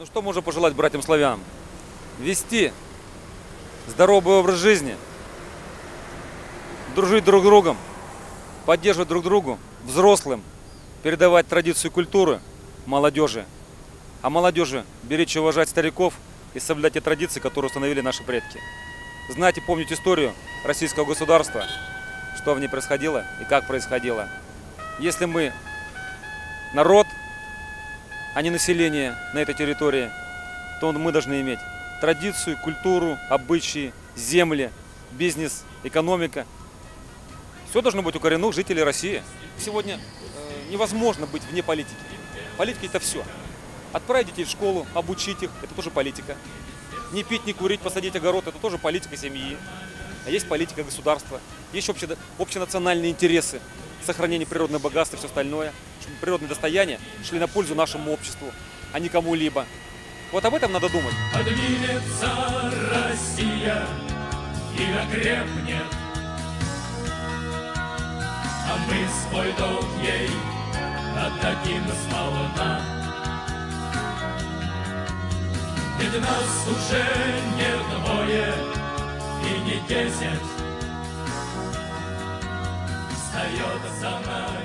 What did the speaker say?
Ну что можно пожелать братьям-славянам? Вести здоровый образ жизни, дружить друг с другом, поддерживать друг другу, взрослым, передавать традицию и культуру молодежи. А молодежи беречь и уважать стариков и соблюдать те традиции, которые установили наши предки. Знать и помнить историю российского государства, что в ней происходило и как происходило. Если мы народ, а не население на этой территории, то мы должны иметь традицию, культуру, обычаи, земли, бизнес, экономика. Все должно быть у коренных жителей России. Сегодня э, невозможно быть вне политики. Политика это все. Отправить детей в школу, обучить их, это тоже политика. Не пить, не курить, посадить огород, это тоже политика семьи. А есть политика государства, есть обще, общенациональные интересы, сохранение природного богатства и все остальное, чтобы природные достояния шли на пользу нашему обществу, а не кому-либо. Вот об этом надо думать. Поднимется Россия и окрепнет, а мы свой долг ей отдадим сполна. Ведь нас уже не двое и не десять, встает за нами